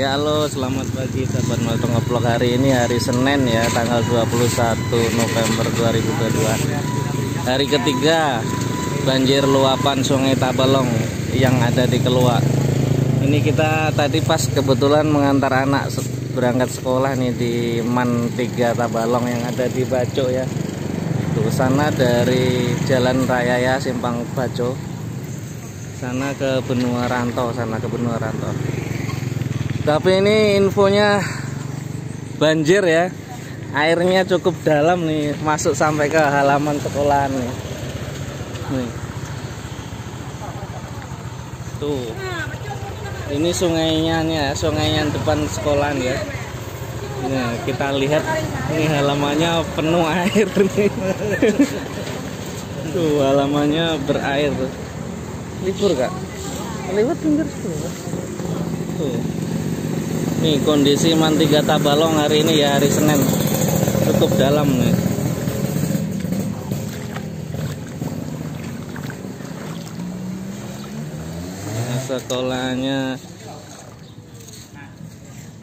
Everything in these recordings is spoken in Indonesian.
Ya halo selamat pagi sahabat Motong Vlog hari ini hari Senin ya tanggal 21 November 2022 Hari ketiga banjir luapan sungai Tabalong yang ada di Keluak. Ini kita tadi pas kebetulan mengantar anak berangkat sekolah nih di Man 3 Tabalong yang ada di Baco ya. Tuh sana dari Jalan Raya ya Simpang Baco sana ke Benua Rantau sana ke Benua Rantau tapi ini infonya banjir ya. Airnya cukup dalam nih masuk sampai ke halaman sekolahan nih. Nih. Tuh. Ini sungainya nih ya sungainya depan sekolahan ya. Nah kita lihat ini halamannya penuh air nih. Tuh halamannya berair libur kak? Lewat pinggir tuh Nih kondisi Mantiga Tabalong hari ini ya hari Senin cukup dalam nih. Nah, sekolahnya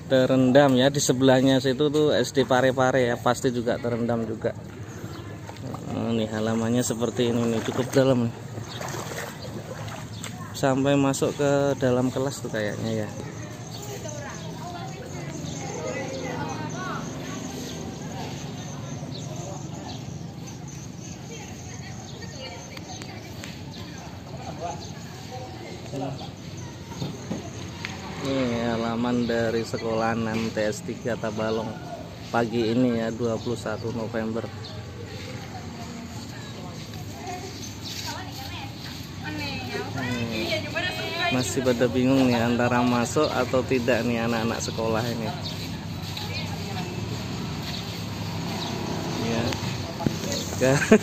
terendam ya di sebelahnya situ tuh SD Pare-Pare ya pasti juga terendam juga. Nah, nih halamannya seperti ini nih cukup dalam nih. Sampai masuk ke dalam kelas tuh kayaknya ya. Ini halaman dari sekolahan MTS 3 Tabalong pagi ini ya 21 November. Hmm, masih pada bingung nih antara masuk atau tidak nih anak-anak sekolah ini. Ya.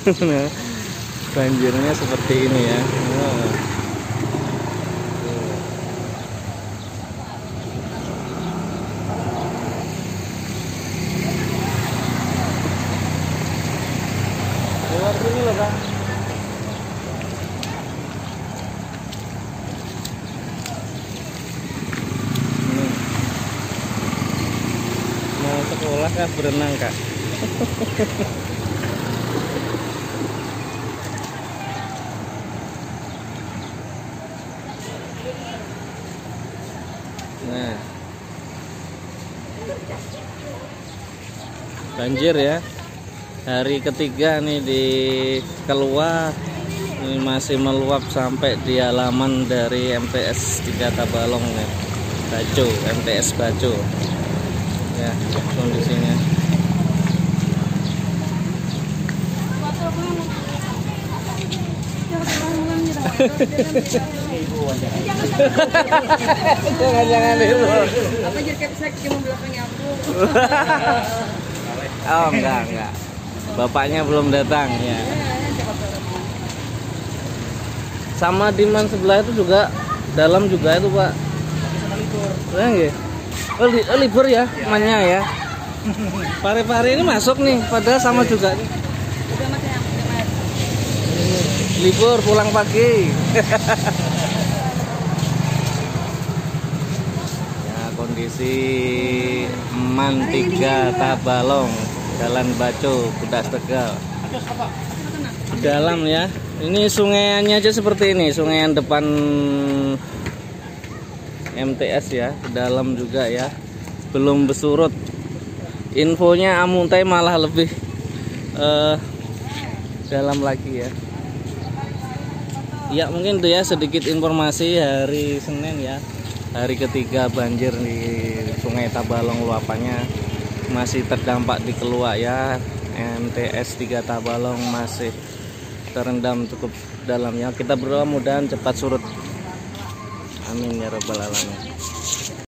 Karena banjirnya seperti ini ya. Oh. Lewat sini loh bang. Nih. Mau sekolah kah berenang kak? Nah. Banjir ya. Hari ketiga nih di keluar ini masih meluap sampai di halaman dari MTS 3 Tabalong nih. Bajo, MTS Bajo. Ya, kondisinya. Jangan-jangan itu. Apa jadi saya cuma belakangnya aku. Oh enggak enggak. Bapaknya belum datang ya. Sama di man sebelah itu juga dalam juga itu pak. Ya nggih? Oh, li oh, libur ya, mannya ya. Pare-pare ini masuk nih, padahal sama juga nih. Ya. Libur pulang pagi. ya kondisi Man 3 Tabalong, Jalan Baco, Kudas Tegal. Dalam ya. Ini sungainya aja seperti ini, sungai yang depan MTS ya, dalam juga ya. Belum bersurut. Infonya Amuntai malah lebih eh, dalam lagi ya. Ya mungkin itu ya sedikit informasi hari Senin ya Hari ketiga banjir di Sungai Tabalong luapannya Masih terdampak di Keluak ya MTS 3 Tabalong masih terendam cukup dalam ya Kita berdoa mudahan cepat surut Amin ya rabbal alamin